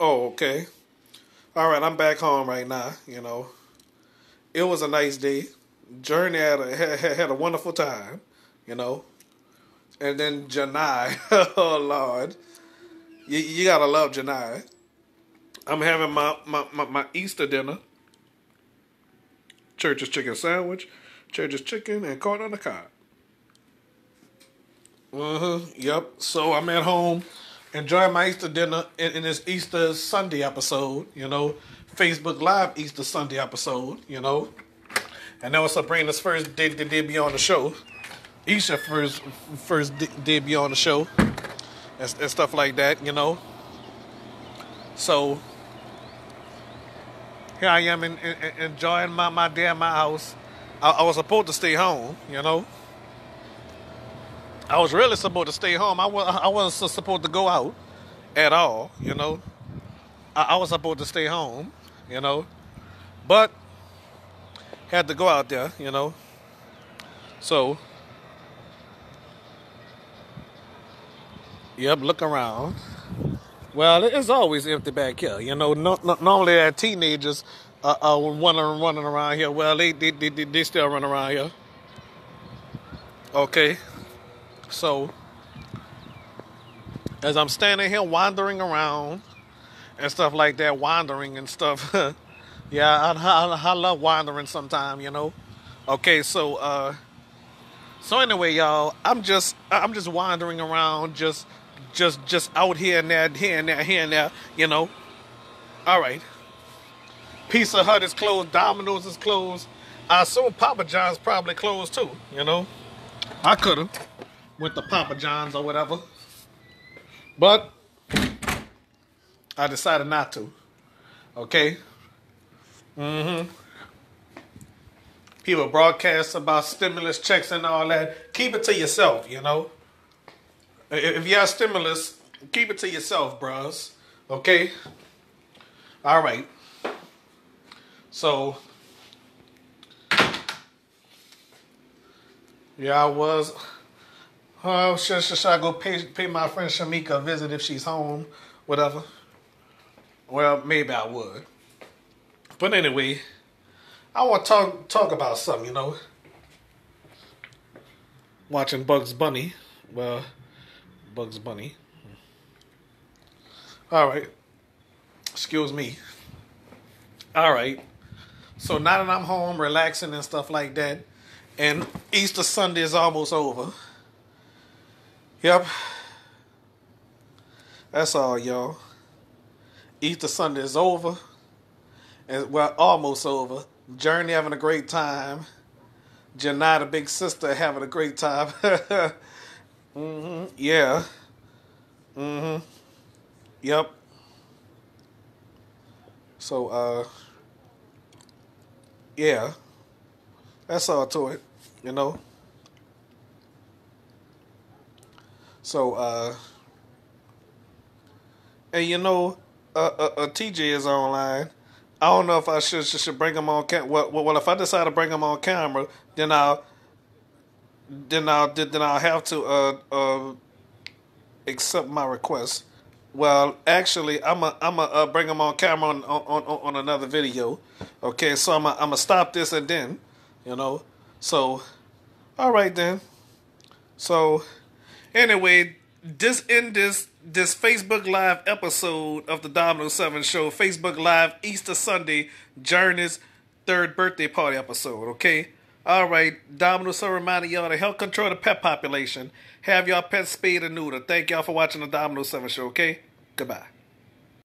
Oh, okay. All right, I'm back home right now. You know, it was a nice day. Journey had a had, had a wonderful time. You know, and then Janai, oh Lord, you, you gotta love Janai. I'm having my, my, my, my Easter dinner. Church's chicken sandwich, Church's chicken, and corn on the cob. Uh huh. Yep. So I'm at home enjoying my Easter dinner in, in, this Easter Sunday episode, you know, Facebook Live Easter Sunday episode, you know. And that was Sabrina's first day to debut on the show. Isha first first debut on the show and, and stuff like that, you know. So here I am in, in, enjoying my, my day at my house. I, I was supposed to stay home, you know. I was really supposed to stay home. I, was, I wasn't supposed to go out at all, you know. I, I was supposed to stay home, you know. But had to go out there, you know. So, yep, look around. Well, it's always empty back here, you know. No, no, normally, that teenagers uh, uh, running, running around here. Well, they, they, they, they still run around here. Okay. So, as I'm standing here wandering around and stuff like that, wandering and stuff. yeah, I, I, I, love wandering sometime, you know. Okay, so uh, so anyway, y'all, I'm just I'm just wandering around, just just just out here and there, here and there, here and there, you know. All right. Pizza Hut is closed. Domino's is closed. I assume Papa John's probably closed too, you know. I could have went to Papa John's or whatever. But I decided not to. Okay? Mm-hmm. People broadcast about stimulus checks and all that. Keep it to yourself, you know. If you have stimulus, keep it to yourself, bros. Okay? All right. So, yeah, I was. Oh, should, should, should I go pay, pay my friend Shamika a visit if she's home? Whatever. Well, maybe I would. But anyway, I want to talk talk about something, you know. Watching Bugs Bunny. Well, Bugs Bunny. All right. Excuse me. All right. So now that I'm home, relaxing and stuff like that, and Easter Sunday is almost over. Yep. That's all, y'all. Easter Sunday is over. And well, almost over. Journey having a great time. Janai, the big sister, having a great time. mm-hmm. Yeah. Mm-hmm. Yep. So, uh, yeah. That's all to it, you know. So, uh, and you know, uh, uh, uh, TJ is online. I don't know if I should should, bring him on camera. Well, well, if I decide to bring him on camera, then I'll then I'll then I'll have to uh uh accept my request. Well, actually, I'm a I'm a uh, bring him on camera on, on on on another video. Okay, so I'm a, I'm gonna stop this and then, you know. So, all right then. So. Anyway, this in this this Facebook Live episode of the Domino Seven Show, Facebook Live Easter Sunday, Journey's third birthday party episode. Okay, all right. Domino Seven reminding y'all to help control the pet population. Have y'all pets spayed and neutered. Thank y'all for watching the Domino Seven Show. Okay, goodbye.